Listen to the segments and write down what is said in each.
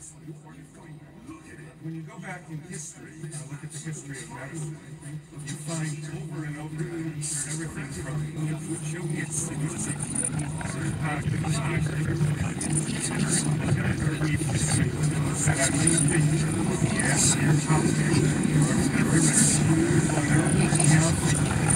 When you go back in history and look at the history of medicine, you find over and over again everything from Julius Caesar, uh, the Yes, you're out Your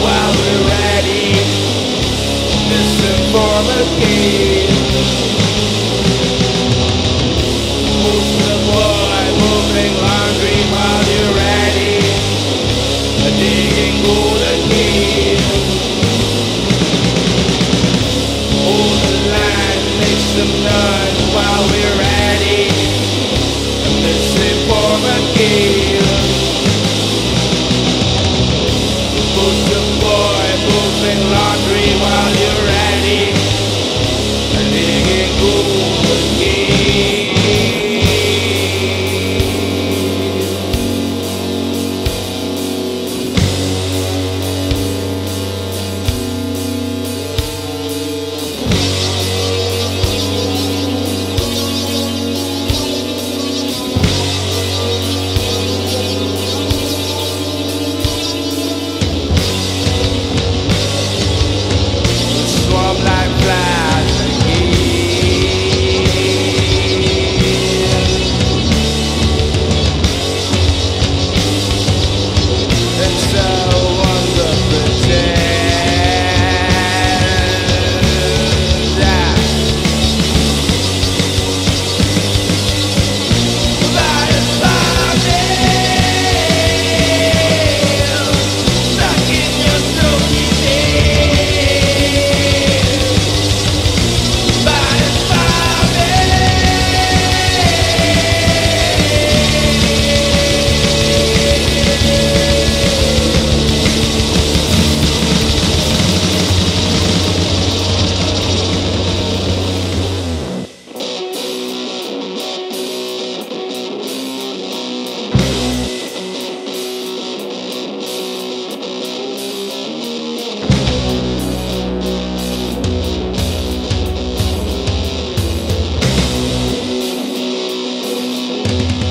while we're at it. Listen for the moving laundry while you're at it. Digging gold again. Hold the line, some while we're at it. Thank you.